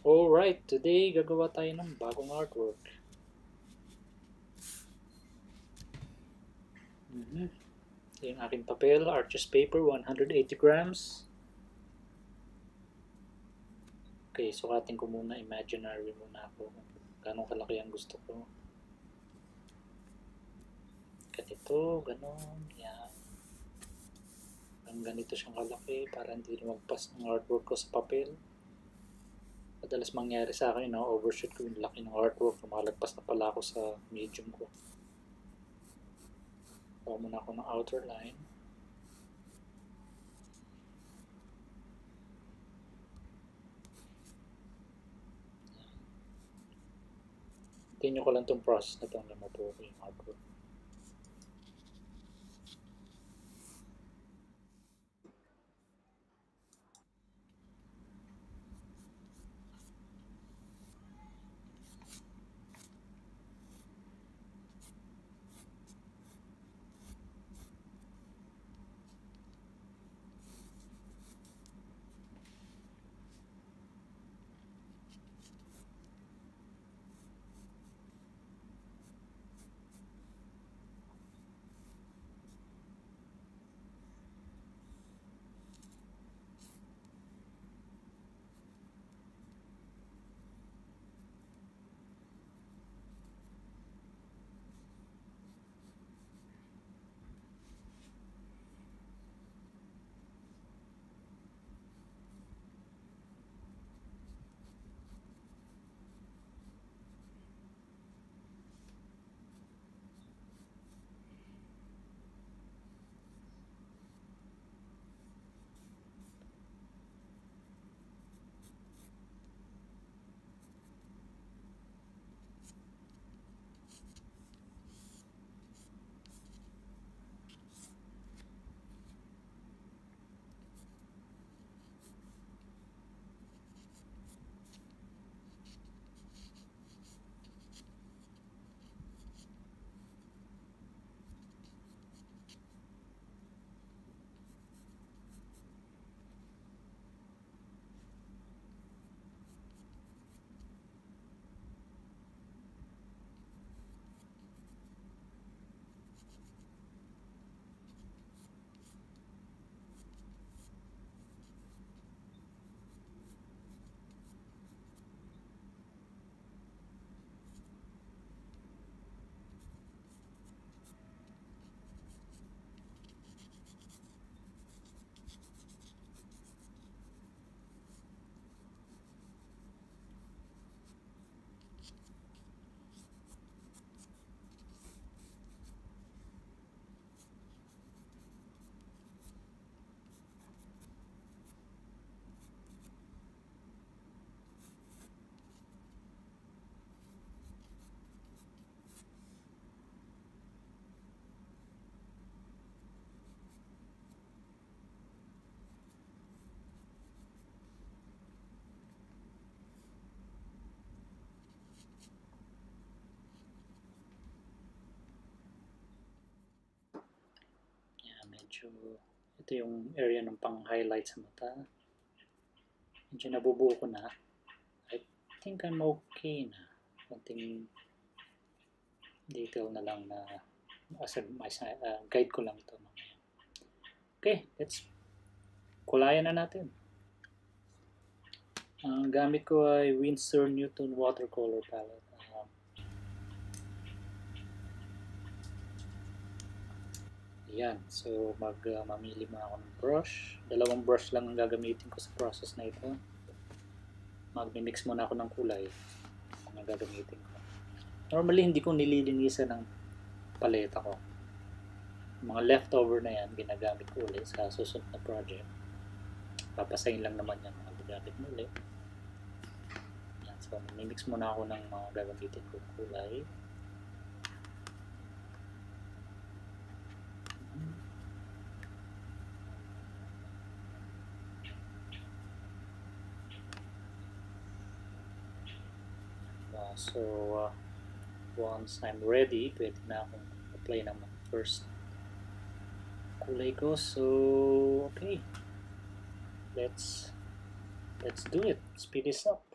Alright, today gagawa tayo ng bagong artwork. Mhm. Ito yung aking papel, Arches paper, 180 grams. Okay, sukatin ko muna, imaginary muna ako gano'ng kalaki ang gusto ko. Ganito, ganon, yan. Ang ganito siyang kalaki para hindi lumagpas ng artwork ko sa papel. Madalas mangyari sa akin, na overshoot ko yung laki ng artwork, lumalagpas na pala ako sa medium ko. Gawa muna ako ng outer line. Tingnan ko lang itong process na ito hanggang mabuo ko yung artwork. Medyo ito yung area ng pang-highlight sa mata. Medyo nabubuo ko na. I think I'm okay na. Konting detail na lang na as a, a uh, guide ko lang ito. Okay, let's kulayan na natin. Ang gamit ko ay Winsor Newton watercolor palette. Um, Yan. So, mag, uh, mamili ako ng brush. Dalawang brush lang ang gagamitin ko sa process na ito. Magmi-mix muna ako ng kulay. Ang gagamitin ko. Normally, hindi ko nililinisan ng paleta ko. Mga leftover na yan, ginagamit ko ulit sa susunod na project. Papasayin lang naman yan mga gagamit mo ulit. Yan. So, mamimix muna ako ng mga gagamitin ko kulay. Uh, so, uh, once I'm ready, pwede na akong apply ng first kulay ko. So, okay. Let's let's do it. Speed this up.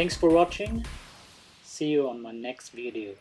Thanks for watching. See you on my next video.